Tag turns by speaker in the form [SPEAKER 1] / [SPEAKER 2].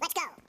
[SPEAKER 1] Let's go.